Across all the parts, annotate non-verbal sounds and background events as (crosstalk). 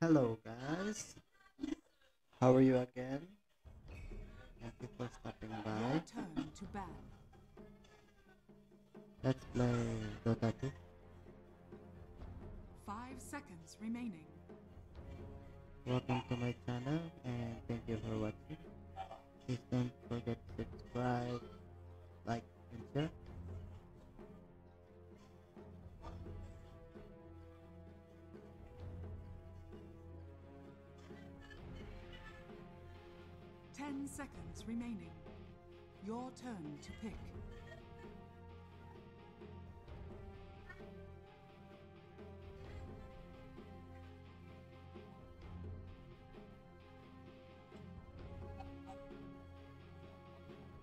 Hello guys, how are you again? Thank you for stopping by. turn to ban. Let's play Dota 2. Five seconds remaining. Welcome to my channel and thank you for watching. Please don't forget to subscribe, like, and share. Ten seconds remaining. Your turn to pick.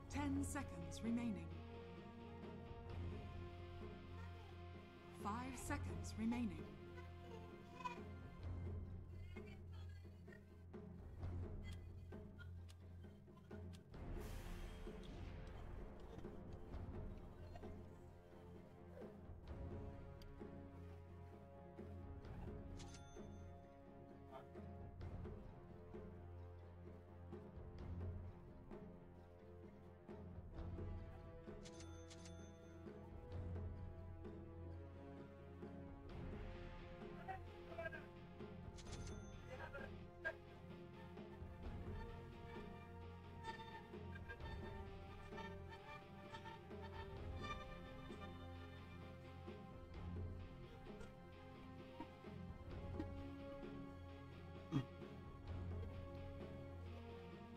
Ten seconds remaining. Five seconds remaining.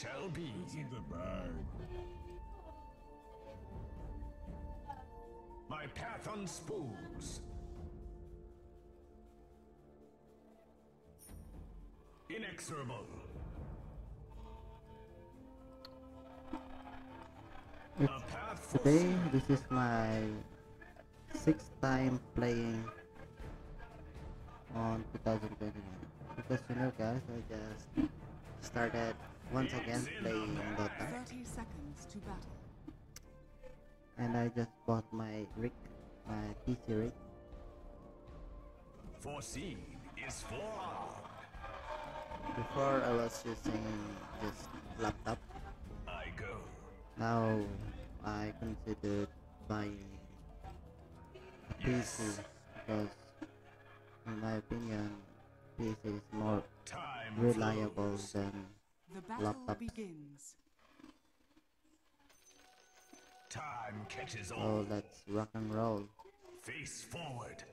shall be. In the bag. My path unspools. Inexorable. Today, this is my sixth time playing on 2021. Because you know guys, I just started once again playing Dota. 30 seconds to battle. And I just bought my rig, my PC rig. foreseen is forearmed. Before I was using just laptop. I go. Now I considered buying a PC because in my opinion PC is more Time reliable than The battle Laptops. begins. Time catches so all. let's rock and roll. Face forward.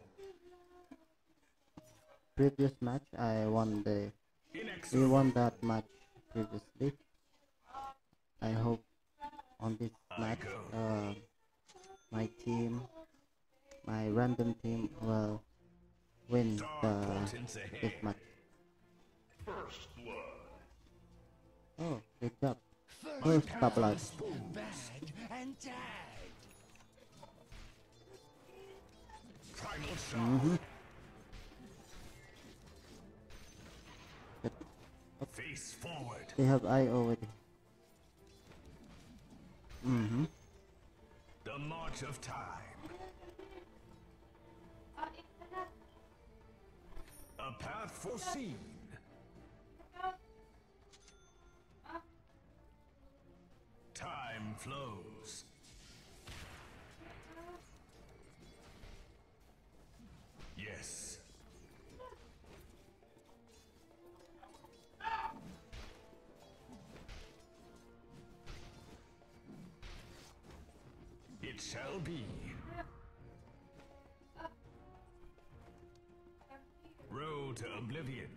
Previous match I won the we won that match previously. I hope on this I match uh, my team my random team will win the portents this match. First blood. Oh, good job. First top blood. and tag. Mm-hmm. Face forward. They have I already. Mm-hmm. The march of time. A path foreseen. time flows. Yes. It shall be. Road to Oblivion.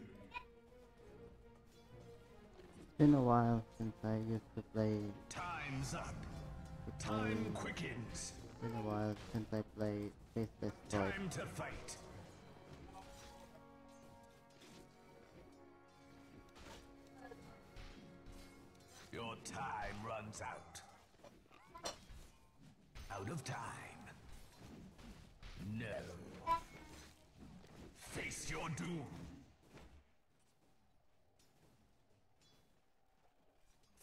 It's been a while since I used to play Time's up. Time play- quickens. It's been a while since I played Faceless Void. Time to fight. Your time runs out. Out of time. No. Face your doom.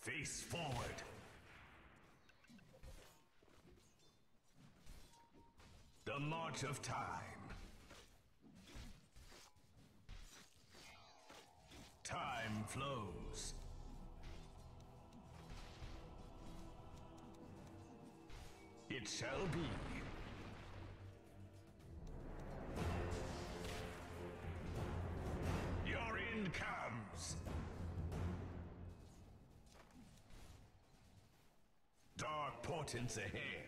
Face forward. The march of time. Time flows. It shall be. Your end comes. Dark portents ahead.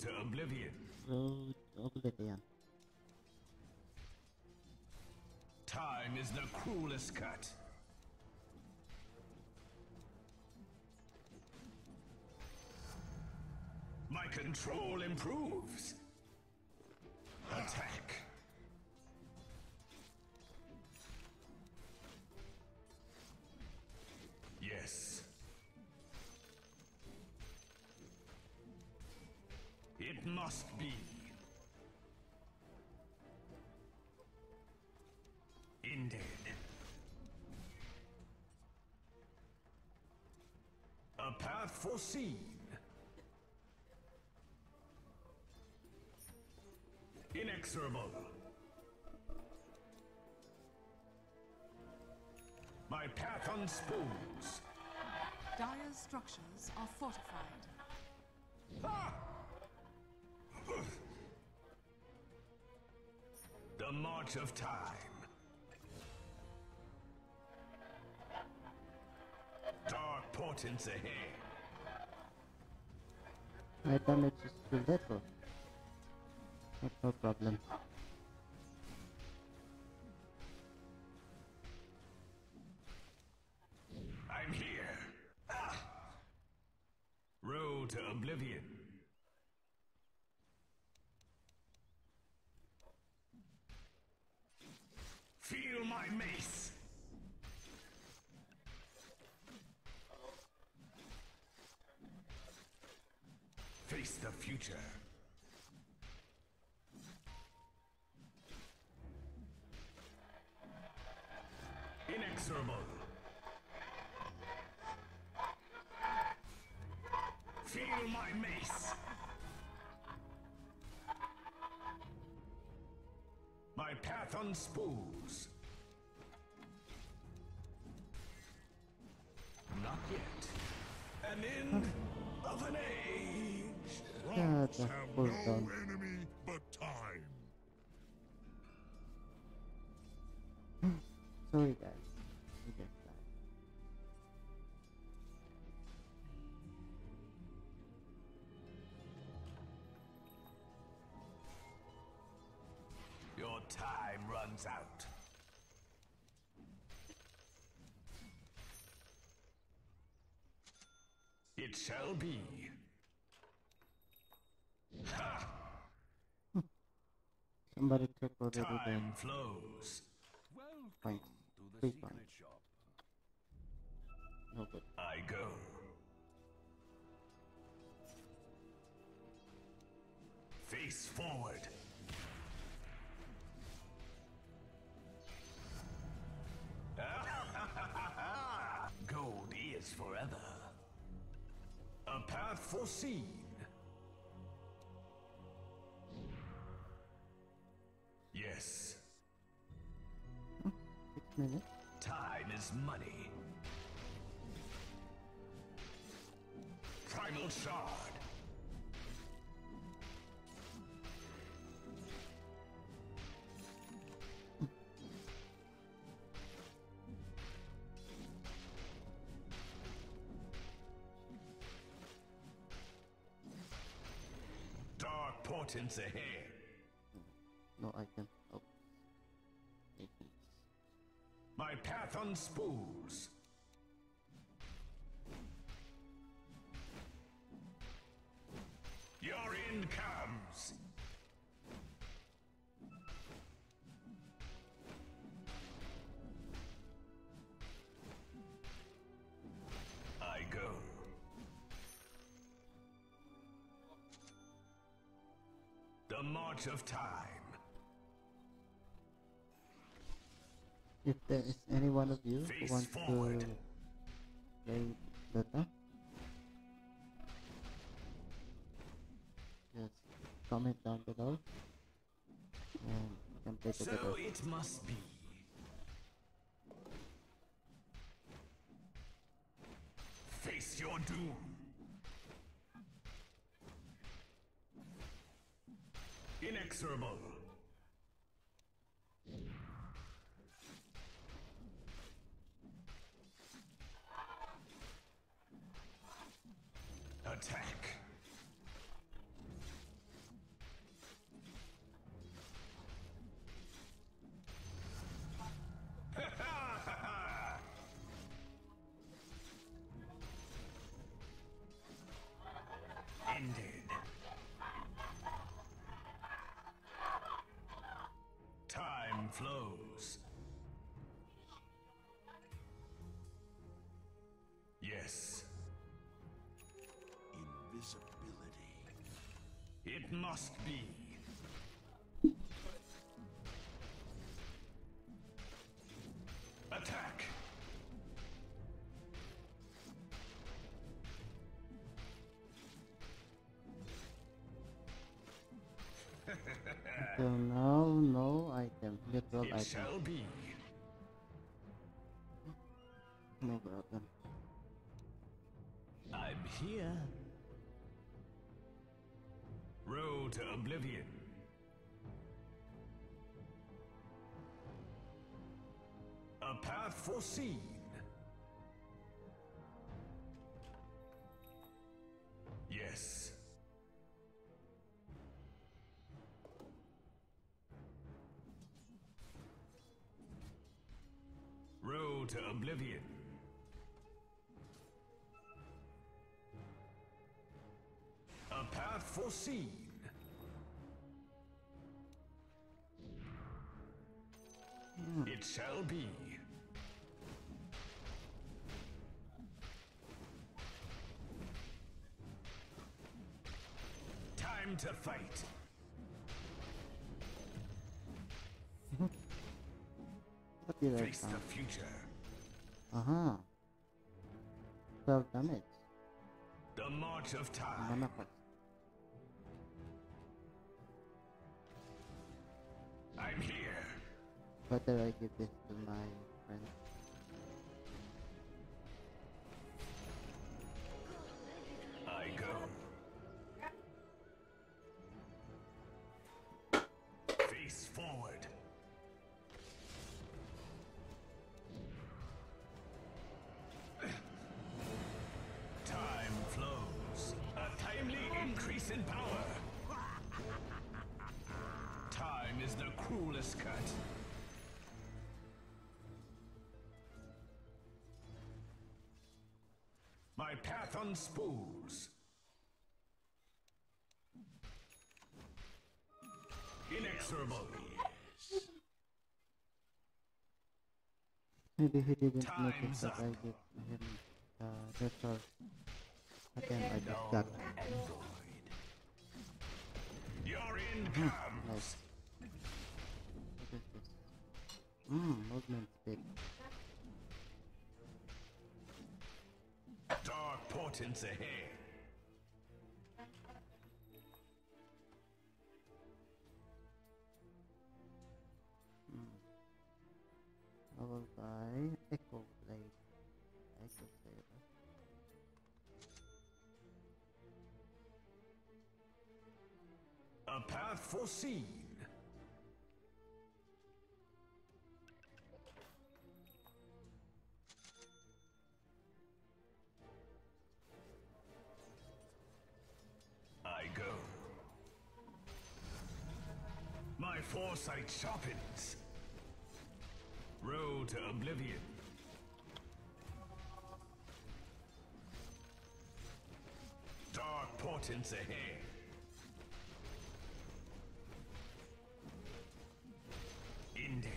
To oblivion. Road to Oblivion. Time is the cruelest cut. My control improves. Foreseen. Inexorable. My path unspools. Dire's structures are fortified. The march of time. Dark portents ahead. My damage is too little. But no problem. I'm here. Ah. Road to oblivion. Feel my mace. Face the future. Inexorable. Feel my mace. My path unspools. Not yet. An end of an age. Yeah, Rocks the have no done. enemy but time. (laughs) Sorry guys. It shall be. Ha! Somebody Time flows. point. to the Three secret points. shop. No good. I go. Face forward. Foreseen. Yes, time is money. Primal Shard. Portents ahead. No item. Oh. Items. My path unspools. The of time. If there is any one of you Face who wants forward. to play Dota, just comment down below and we can play. So it must be. Face your doom. Inexorable. It must be. Attack. (laughs) So now, no item. Neutral It item. shall be. No problem. A path foreseen. Yes. Road to oblivion. A path foreseen. It shall be. To fight. What did Face the future. Uh huh. 12 damage. The march of time. I'm here. Better I give this to my friend. My path unspools. Inexorable. Maybe he didn't notice Time's that I gave him uh, neutral. But then I just got Your nice. What is this? Mmm, movement speed. Dark portents ahead. I will buy Echo Blade. Echo Sabre. A path foreseen. Foresight sharpens. Road to oblivion. Dark portents ahead. Ended.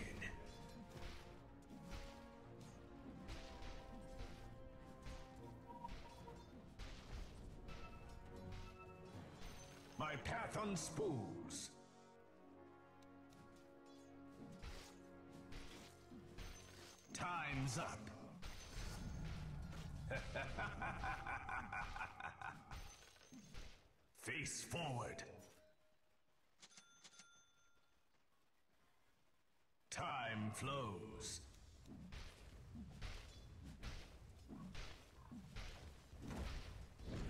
My path unspools. Time's up. (laughs) Face forward. Time flows.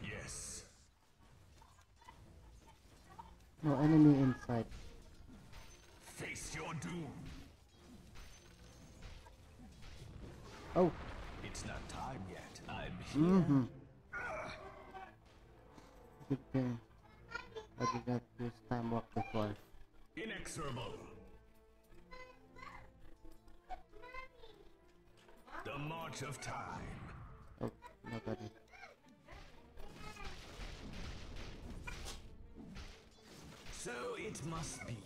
Yes. No enemy Oh, It's not time yet. I'm here. mm-hmm. Good thing. I did not use time walk before. Inexorable. The march of time. Oh, nobody. So it must be.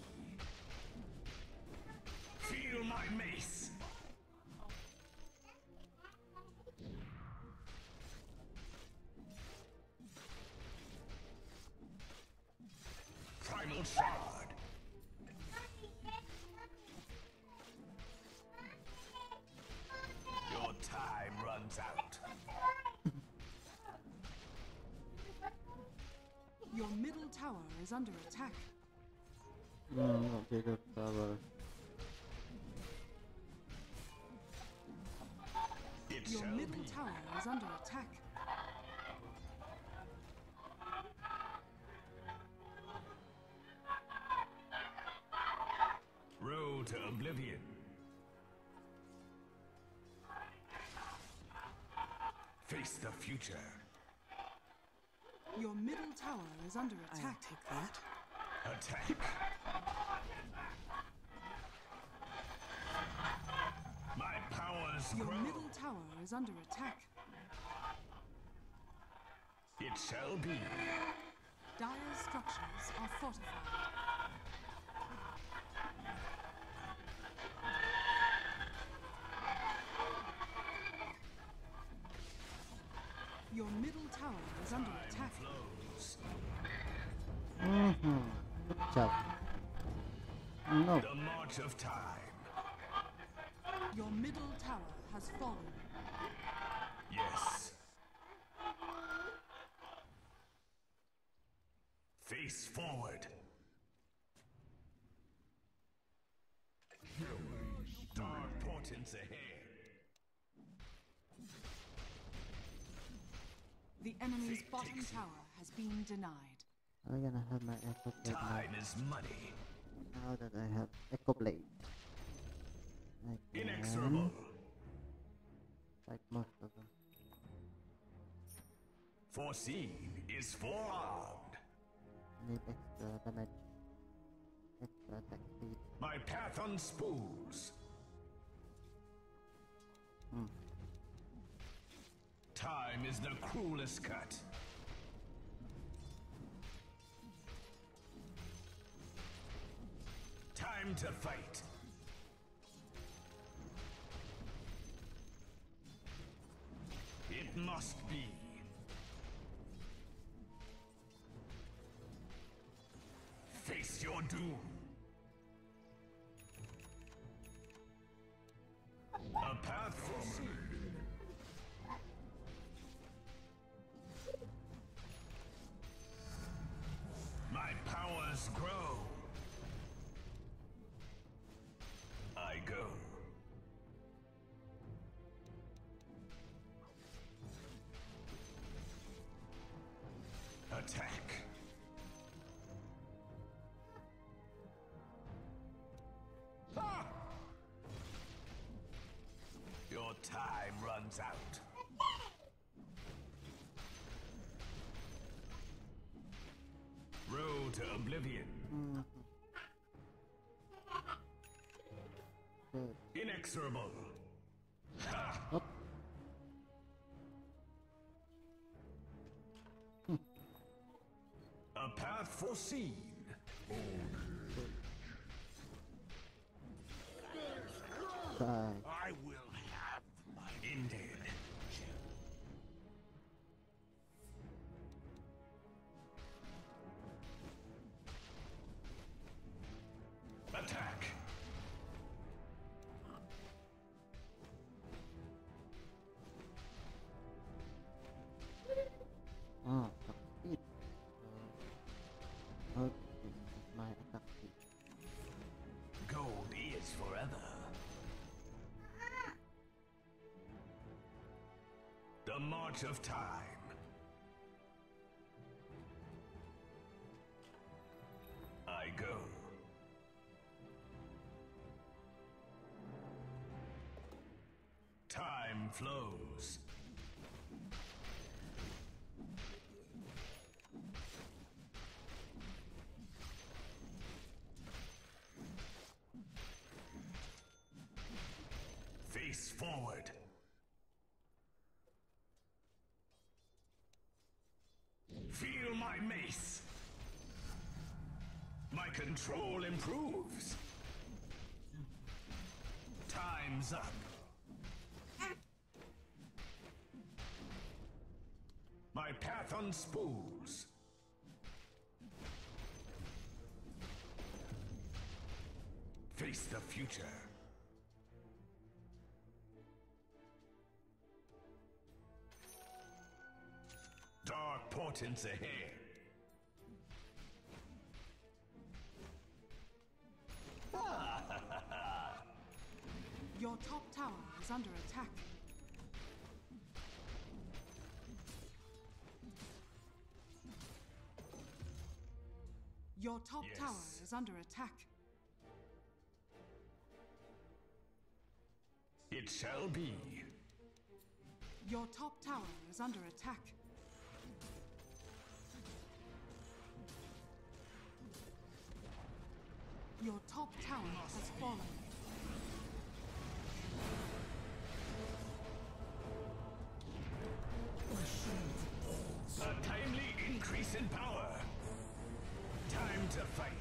Tower is under attack. No, not bigger tower. It Your shall middle be. tower is under attack. Road to oblivion. Face the future. Your middle tower is under attack. take that. Attack. My powers Your grow. middle tower is under attack. It shall be. Dire structures are fortified. Your middle tower is under attack. Mm-hmm. Good job. No. The march of time. Your middle tower has fallen. Yes. Face forward. Bottom tower has been denied. I'm gonna have my echo blade now. Time is money. Now that I have echo blade. I Inexorable. fight most of them. Foreseen is forearmed. Need extra damage. Extra attack speed. My path unspools. Hmm. Time is the cruelest cut. Time to fight. It must be. Face your doom. attack. Your time runs out. Road to oblivion. Mm. Inexorable. A path foreseen. Die. The march of time. I go. Time flows. Face forward. Feel my mace. My control improves. Time's up. My path unspools. Face the future. Dark portents ahead. Is under attack. It shall be. Your top tower is under attack. Your top tower has fallen. A timely increase in power. Time to fight.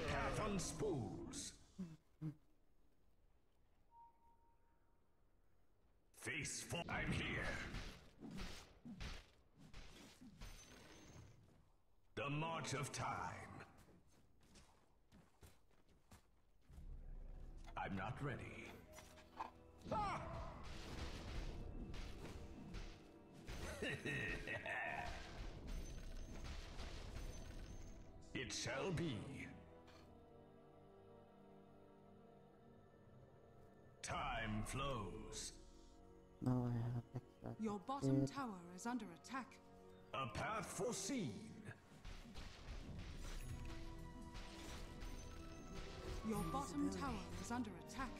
Path unspools. Face for I'm here. The march of time. I'm not ready. Ah! (laughs) it shall be. Flows. Now I have extra. Your bottom speed. tower is under attack. A path foreseen. Your bottom tower is under attack.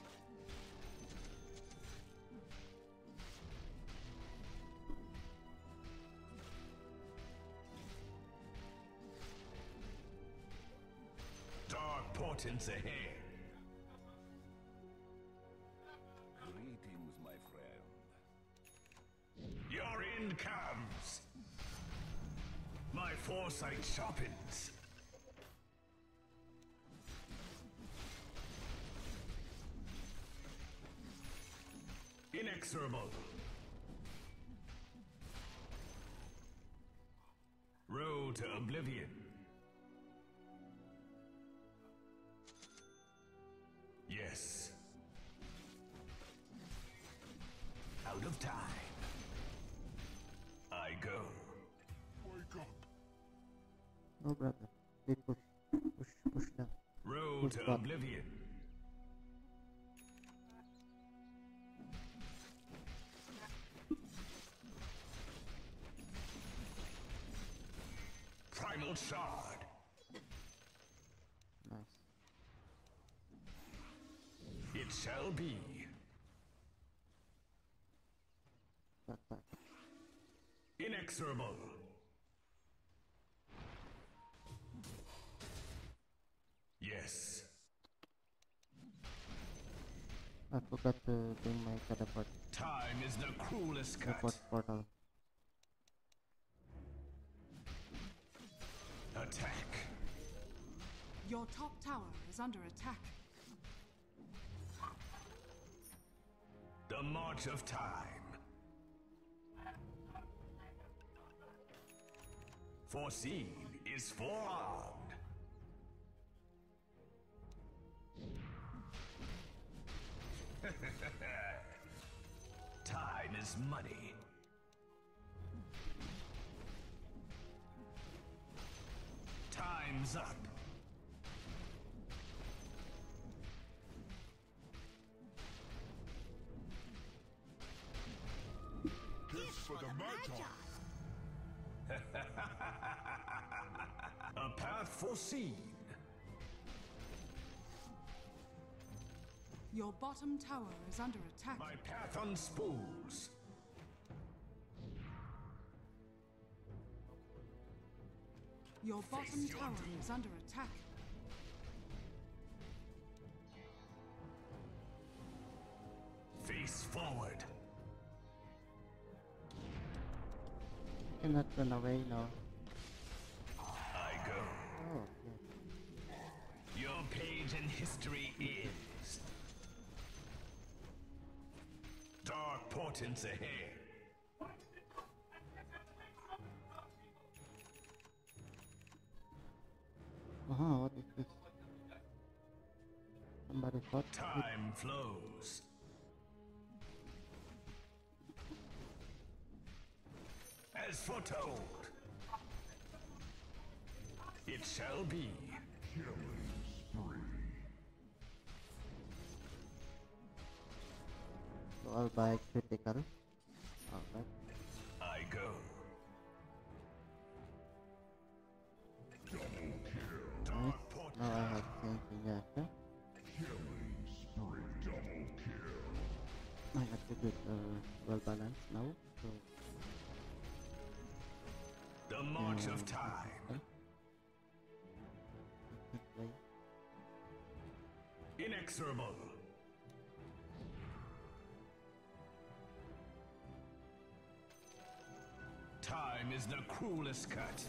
Dark portents ahead. Foresight sharpens. Inexorable. Road to oblivion. No brother. We push. Push, push them. Road to Push oblivion. Primal Shard. Nice. It shall be. Back, back. Inexorable. I forgot to bring my catapult, Time is the cruelest cut. catapult portal. Attack. Your top tower is under attack. The march of time. Foreseen is forearmed. Is money. Time's up. This for the Magi. (laughs) (laughs) A path foreseen. Your bottom tower is under attack. My path unspools. Your bottom your tower doom. is under attack. Face forward. Cannot run away now. I go. Oh, yes. Your page in history is. Portents ahead. Uh-huh, what is this? Somebody fought Time flows. As foretold, it shall be. Killing I'll buy critical. Alright. I go. Nice. Now I have in yeah. Killing spree. Double kill. Uh, well balanced now. So The march of time. Inexorable. Time is the cruelest cut.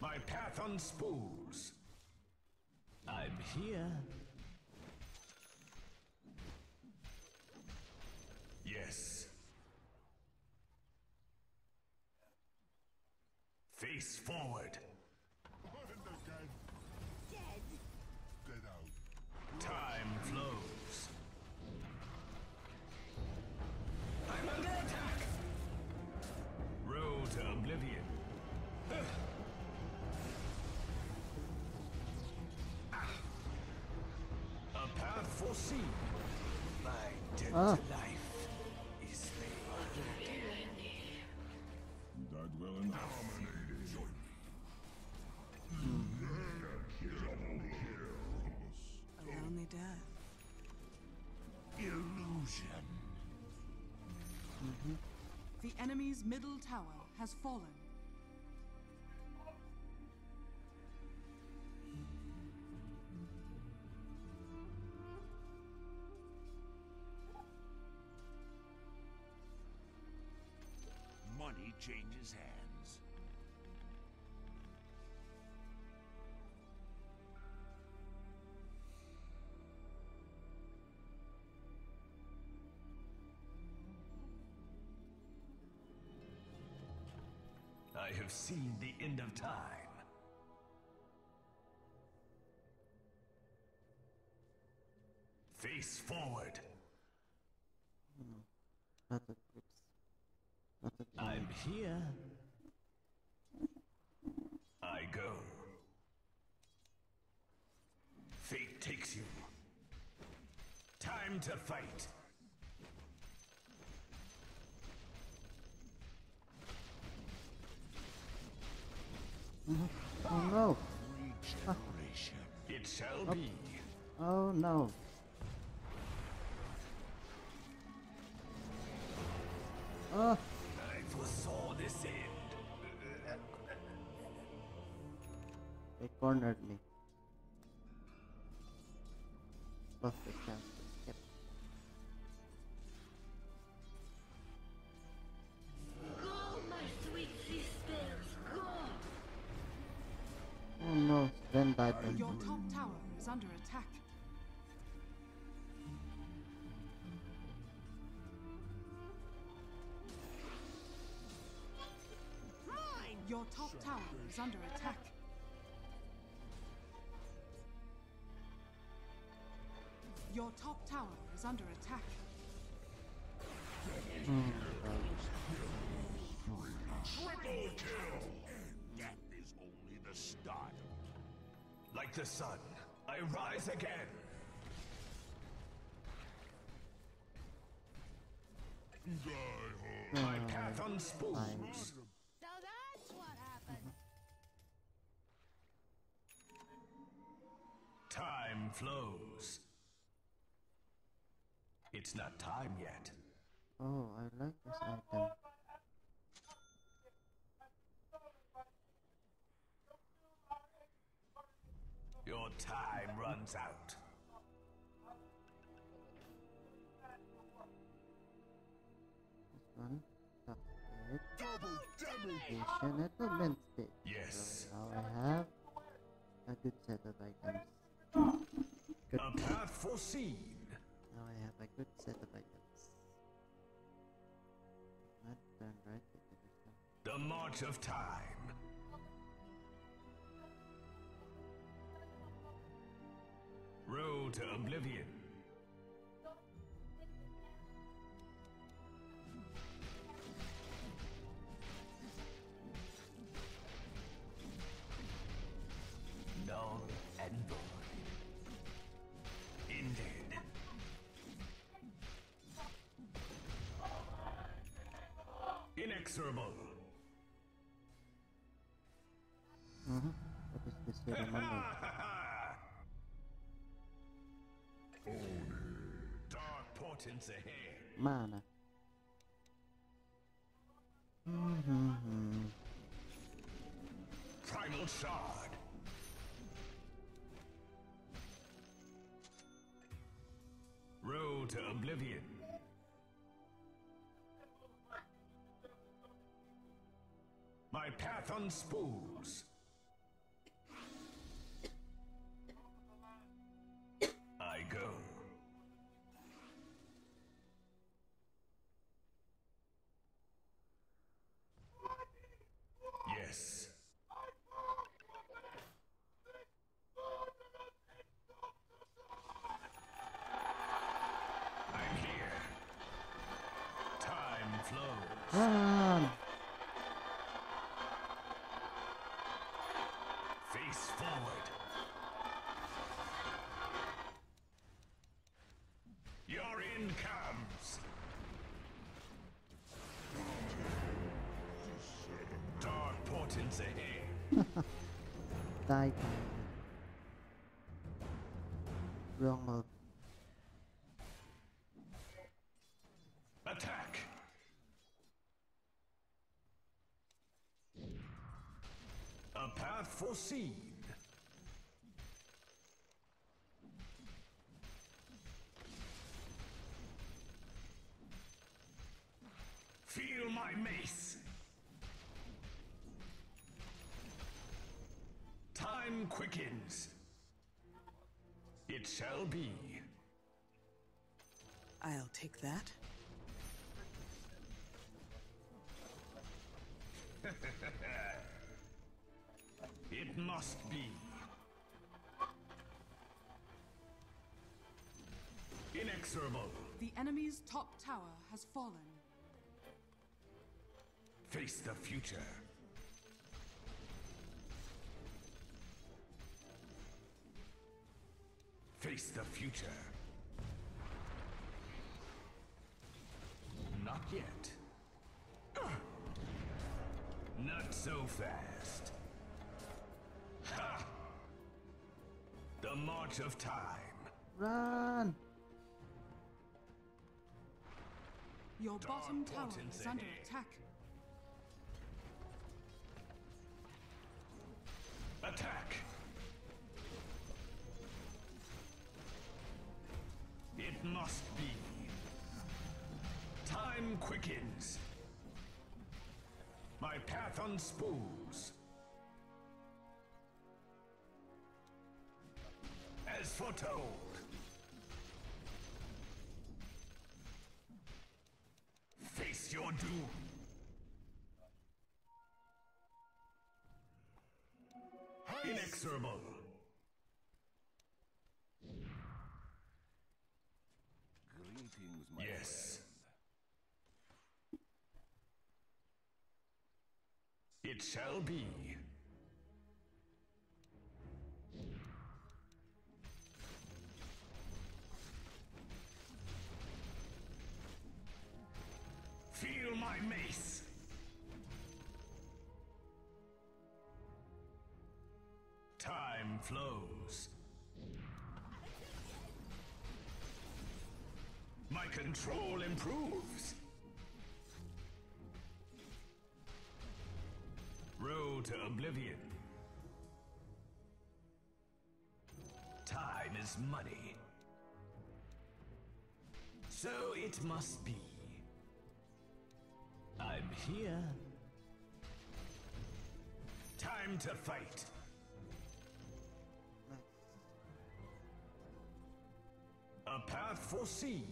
My path unspools. I'm here. Yes. Face forward. My Ah. life is paid. That well. A lonely death. Illusion. The enemy's middle tower has fallen. Changes hands. I have seen the end of time. Face forward. Hmm. Lots of grips. Lots of I'm damage. Here. I go. Fate takes you. Time to fight. Oh no! Regeneration. It shall be. Oh, oh no! Oh! Cornered me. The chance to! Oh no, Sven died from Your top tower is under attack. Your top tower is under attack. Your top tower is under attack. Triple kill! Death is only the start. Like the sun, I rise again. Die. My hmm. path unspools. So that's what happened. Time flows. It's not time yet. Oh, I like this item. Your time runs out. This one. Double damage. Settlement stage. Yes. So now I have a good set of items. Good. A path foreseen. Good set of items. Right. The march of time. Road to oblivion. Inexorable. Mm-hmm. What is this ceremony? Dark portents ahead. Mana. Mm-hmm. Primal Shard. Road to Oblivion. My path unspools. Die. Wrong. Attack. A path foreseen. Feel my mace. Time quickens. It shall be. I'll take that. (laughs) It must be. Inexorable. The enemy's top tower has fallen. Face the future. Face the future. Not yet. (clears throat) Not so fast. Ha! The march of time. Run! Your Dark bottom tower is under attack. Attack! It must be. Time quickens. My path unspools. As foretold. Face your doom. Inexorable. Greetings, my Yes. It shall be. Feel my mace. Time flows. My control improves. To oblivion. Time is money. So it must be. I'm here. Time to fight. A path foreseen.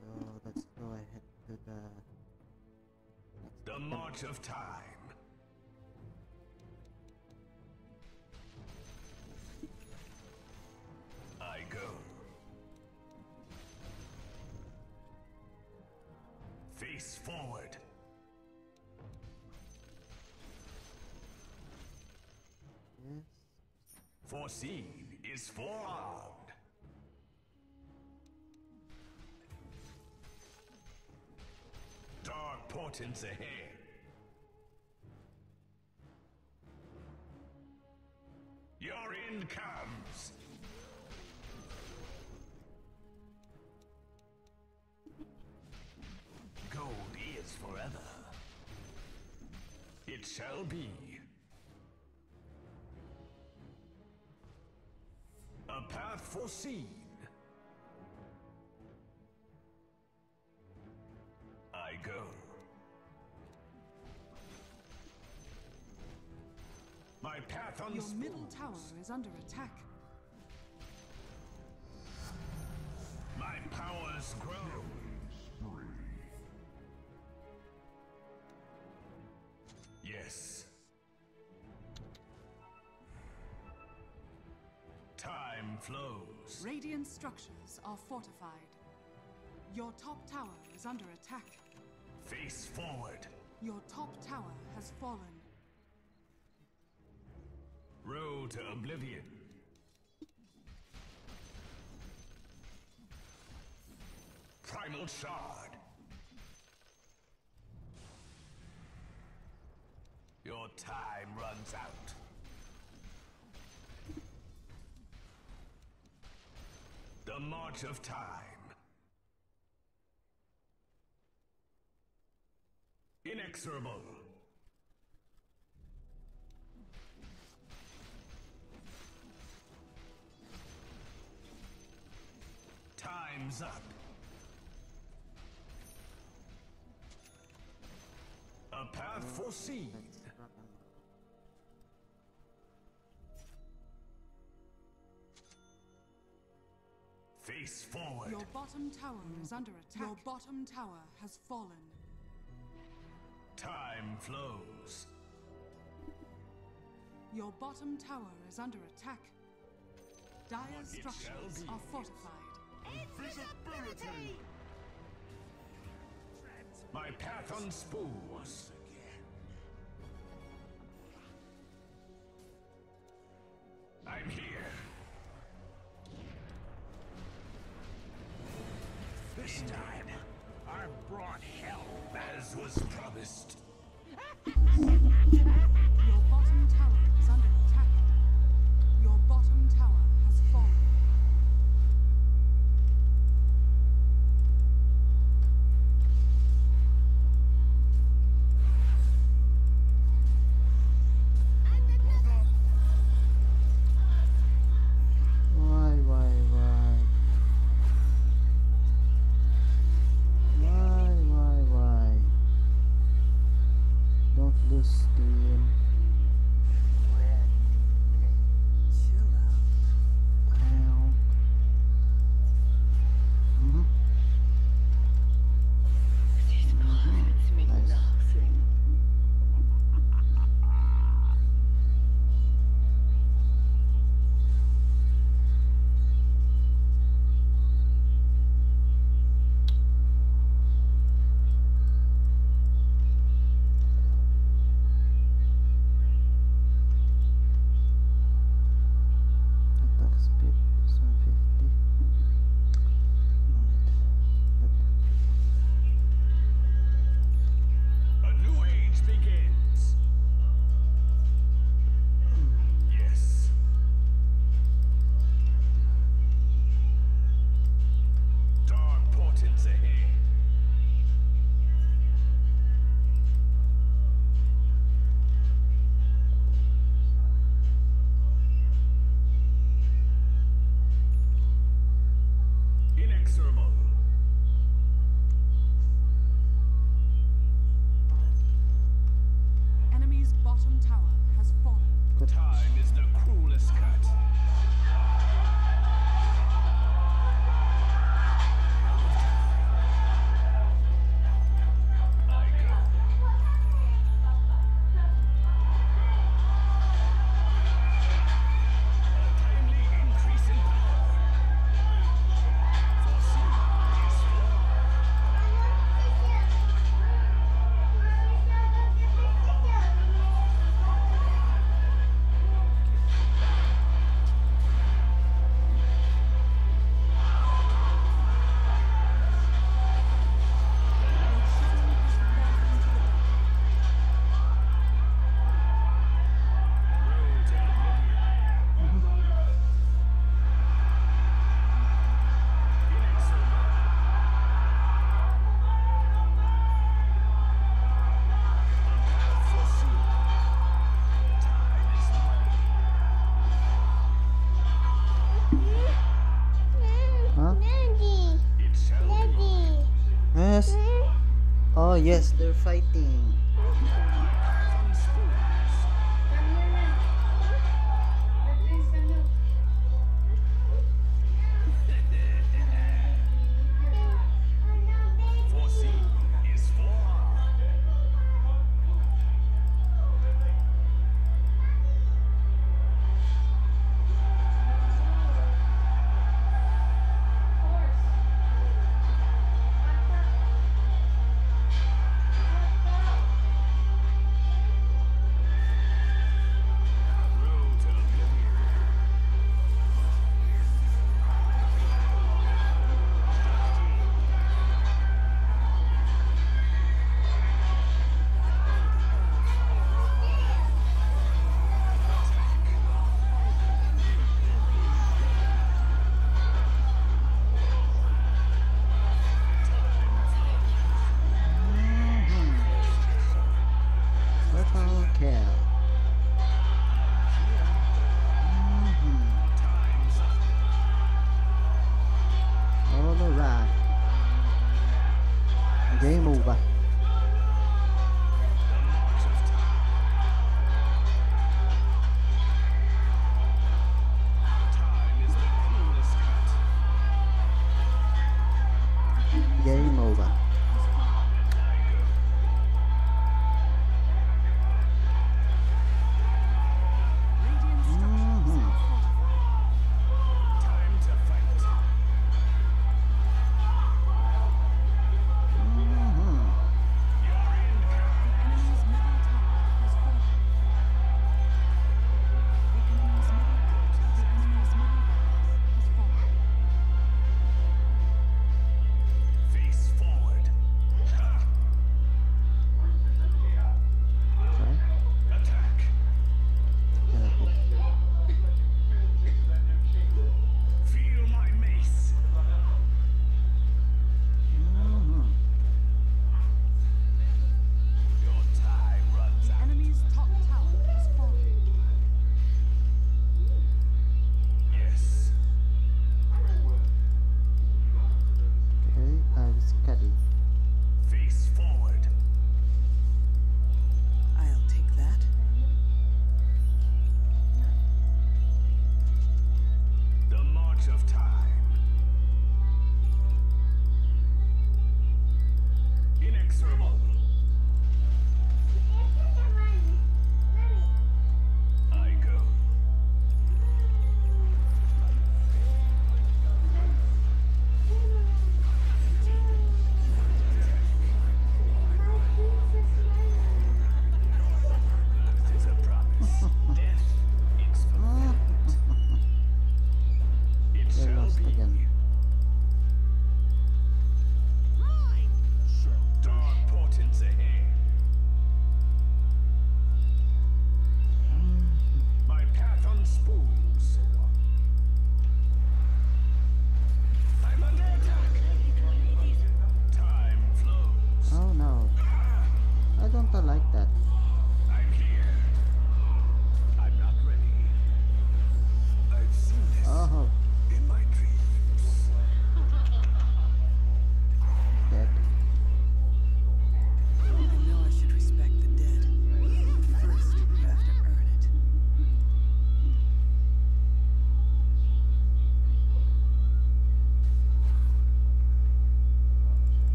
So let's go ahead to the The march of time. I go. Face forward. Yes. Foreseen is forearmed. Portents ahead. Your end comes. Gold is forever. It shall be. A path foreseen. My Your unspools. middle tower is under attack. My powers grow. Yes. Time flows. Radiant structures are fortified. Your top tower is under attack. Face forward. Your top tower has fallen. Road to oblivion. Primal Shard. Your time runs out. The March of Time. Inexorable. Path foreseen. Let's rock and roll. Face forward. Your bottom tower is under attack. Your bottom tower has fallen. Time flows. Your bottom tower is under attack. Dire It structures are fortified. Invisibility! My path unspools. Yes, they're fighting.